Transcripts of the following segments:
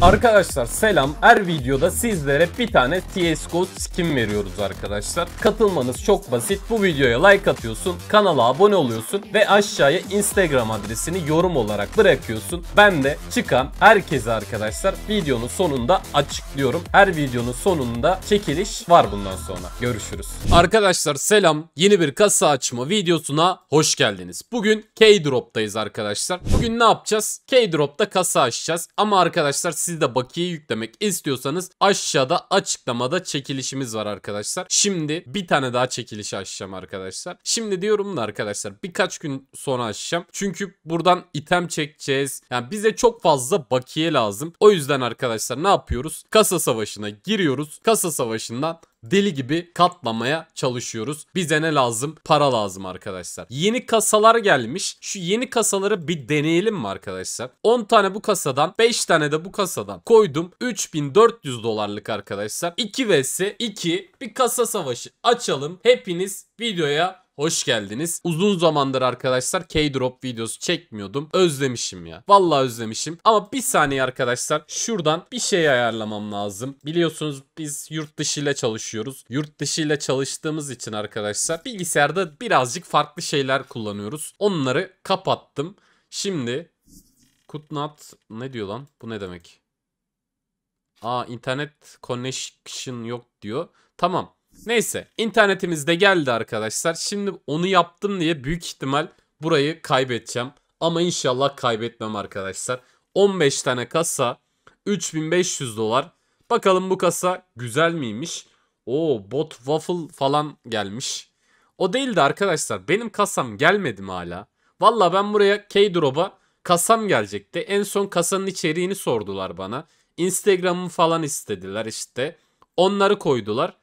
Arkadaşlar selam. Her videoda sizlere bir tane CSGO skin veriyoruz arkadaşlar. Katılmanız çok basit. Bu videoya like atıyorsun, kanala abone oluyorsun ve aşağıya Instagram adresini yorum olarak bırakıyorsun. Ben de çıkan herkese arkadaşlar videonun sonunda açıklıyorum. Her videonun sonunda çekiliş var bundan sonra. Görüşürüz. Arkadaşlar selam. Yeni bir kasa açma videosuna hoş geldiniz. Bugün K-Drop'tayız arkadaşlar. Bugün ne yapacağız? K-Drop'ta kasa açacağız. Ama arkadaşlar siz de bakiye yüklemek istiyorsanız aşağıda açıklamada çekilişimiz var arkadaşlar. Şimdi bir tane daha çekiliş açacağım arkadaşlar. Şimdi diyorum da arkadaşlar birkaç gün sonra açacağım. Çünkü buradan item çekeceğiz. Yani bize çok fazla bakiye lazım. O yüzden arkadaşlar ne yapıyoruz? Kasa savaşına giriyoruz. Kasa savaşından deli gibi katlamaya çalışıyoruz. Bize ne lazım? Para lazım arkadaşlar. Yeni kasalar gelmiş. Şu yeni kasaları bir deneyelim mi arkadaşlar? 10 tane bu kasadan 5 tane de bu kasadan koydum. 3400 dolarlık arkadaşlar. 2 vs 2 bir kasa savaşı açalım. Hepiniz videoya Hoş geldiniz. Uzun zamandır arkadaşlar K-Drop videosu çekmiyordum. Özlemişim ya. Vallahi özlemişim. Ama bir saniye arkadaşlar şuradan bir şey ayarlamam lazım. Biliyorsunuz biz yurt dışı ile çalışıyoruz. Yurt dışı ile çalıştığımız için arkadaşlar bilgisayarda birazcık farklı şeyler kullanıyoruz. Onları kapattım. Şimdi Kutnat ne diyor lan? Bu ne demek? Aa internet connection yok diyor. Tamam. Neyse internetimiz de geldi arkadaşlar. Şimdi onu yaptım diye büyük ihtimal burayı kaybedeceğim. Ama inşallah kaybetmem arkadaşlar. 15 tane kasa 3500 dolar. Bakalım bu kasa güzel miymiş? Oo bot waffle falan gelmiş. O değil de arkadaşlar benim kasam gelmedi mi hala? Valla ben buraya K-Drop'a kasam gelecekti. En son kasanın içeriğini sordular bana. Instagram'ı falan istediler işte. Onları koydular.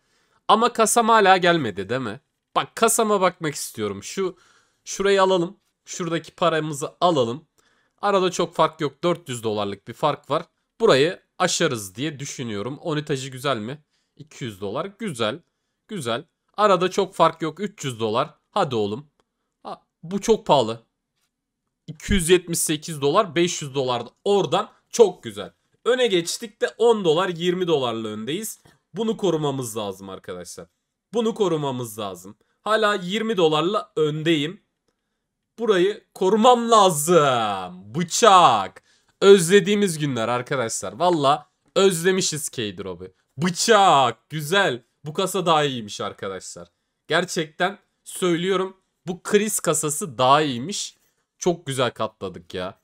Ama kasam hala gelmedi değil mi? Bak kasama bakmak istiyorum. Şu şurayı alalım. Şuradaki paramızı alalım. Arada çok fark yok. 400 dolarlık bir fark var. Burayı aşarız diye düşünüyorum. Onitajı güzel mi? 200 dolar. Güzel. Güzel. Arada çok fark yok. 300 dolar. Hadi oğlum. Ha, bu çok pahalı. 278 dolar 500 dolar oradan çok güzel. Öne geçtik de 10 dolar 20 dolarla öndeyiz. Bunu korumamız lazım arkadaşlar. Bunu korumamız lazım. Hala 20 dolarla öndeyim. Burayı korumam lazım. Bıçak. Özlediğimiz günler arkadaşlar. Valla özlemişiz K-Drop'u. Bıçak. Güzel. Bu kasa daha iyiymiş arkadaşlar. Gerçekten söylüyorum. Bu kriz kasası daha iyiymiş. Çok güzel katladık ya.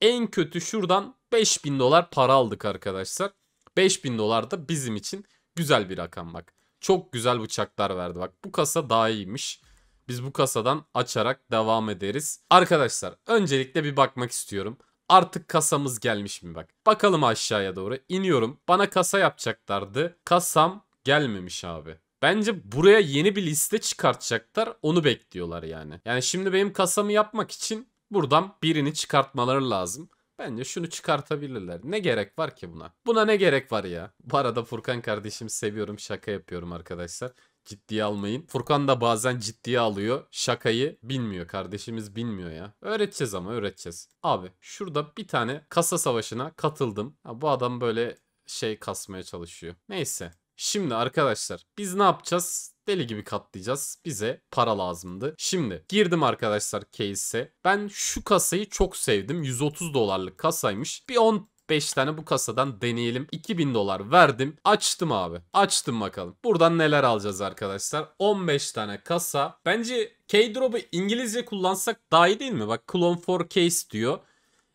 En kötü şuradan 5000 dolar para aldık arkadaşlar. 5000 dolar da bizim için güzel bir rakam bak. Çok güzel bıçaklar verdi bak. Bu kasa daha iyiymiş. Biz bu kasadan açarak devam ederiz. Arkadaşlar öncelikle bir bakmak istiyorum. Artık kasamız gelmiş mi bak. Bakalım aşağıya doğru iniyorum. Bana kasa yapacaklardı. Kasam gelmemiş abi. Bence buraya yeni bir liste çıkartacaklar. Onu bekliyorlar yani. Yani şimdi benim kasamı yapmak için buradan birini çıkartmaları lazım. Bence şunu çıkartabilirler. Ne gerek var ki buna? Buna ne gerek var ya? Bu arada Furkan kardeşim seviyorum şaka yapıyorum arkadaşlar. Ciddiye almayın. Furkan da bazen ciddiye alıyor. Şakayı bilmiyor. Kardeşimiz bilmiyor ya. Öğreteceğiz ama öğreteceğiz. Abi şurada bir tane kasa savaşına katıldım. Ha, bu adam böyle şey kasmaya çalışıyor. Neyse. Şimdi arkadaşlar biz ne yapacağız? Deli gibi katlayacağız. Bize para lazımdı. Şimdi girdim arkadaşlar case'e. Ben şu kasayı çok sevdim. 130 dolarlık kasaymış. Bir 10 5 tane bu kasadan deneyelim. 2000 dolar verdim. Açtım abi. Açtım bakalım. Buradan neler alacağız arkadaşlar? 15 tane kasa. Bence K-Drop'u İngilizce kullansak daha iyi değil mi? Bak Clone for Case diyor.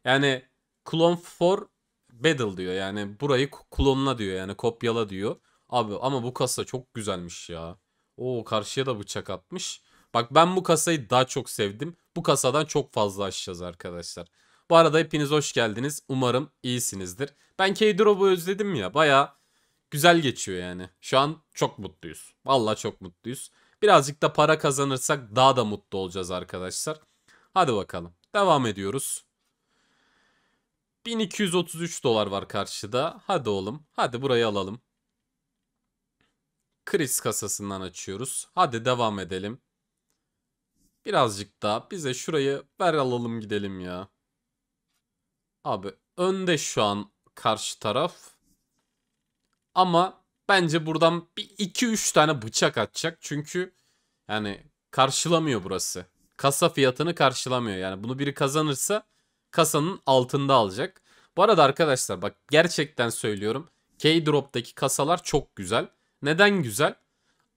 Yani Clone for Battle diyor. Yani burayı klonla diyor. Yani kopyala diyor. Abi ama bu kasa çok güzelmiş ya. Oo karşıya da bıçak atmış. Bak ben bu kasayı daha çok sevdim. Bu kasadan çok fazla açacağız arkadaşlar. Bu arada hepiniz hoş geldiniz. Umarım iyisinizdir. Ben K-Drop'u özledim ya. Baya güzel geçiyor yani. Şu an çok mutluyuz. Vallahi çok mutluyuz. Birazcık da para kazanırsak daha da mutlu olacağız arkadaşlar. Hadi bakalım. Devam ediyoruz. 1233 dolar var karşıda. Hadi oğlum. Hadi burayı alalım. Kriz kasasından açıyoruz. Hadi devam edelim. Birazcık daha bize şurayı ver alalım gidelim ya. Abi önde şu an karşı taraf. Ama bence buradan bir 2-3 tane bıçak atacak. Çünkü yani karşılamıyor burası. Kasa fiyatını karşılamıyor. Yani bunu biri kazanırsa kasanın altında alacak. Bu arada arkadaşlar bak gerçekten söylüyorum. K-Drop'taki kasalar çok güzel. Neden güzel?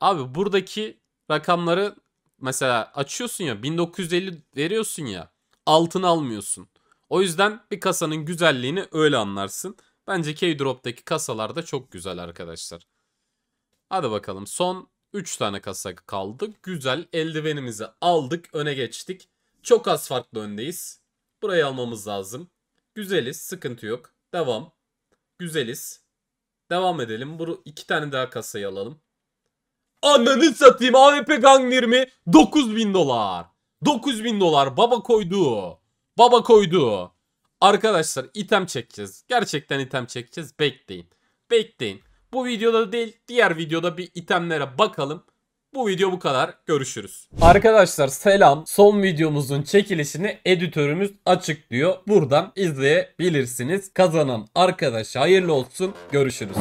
Abi buradaki rakamları mesela açıyorsun ya 1950 veriyorsun ya altını almıyorsun. O yüzden bir kasanın güzelliğini öyle anlarsın. Bence K-Drop'taki kasalar da çok güzel arkadaşlar. Hadi bakalım son 3 tane kasa kaldı. Güzel eldivenimizi aldık öne geçtik. Çok az farklı öndeyiz. Burayı almamız lazım. Güzeliz sıkıntı yok. Devam. Güzeliz. Devam edelim. Bu iki tane daha kasayı alalım. Ananı satayım AWP Gangnir mi? 9000 dolar. 9000 dolar baba koydu. Baba koydu. Arkadaşlar item çekeceğiz. Gerçekten item çekeceğiz. Bekleyin. Bekleyin. Bu videoda değil diğer videoda bir itemlere bakalım. Bu video bu kadar. Görüşürüz. Arkadaşlar selam. Son videomuzun çekilişini editörümüz açıklıyor. Buradan izleyebilirsiniz. Kazanan arkadaş hayırlı olsun. Görüşürüz.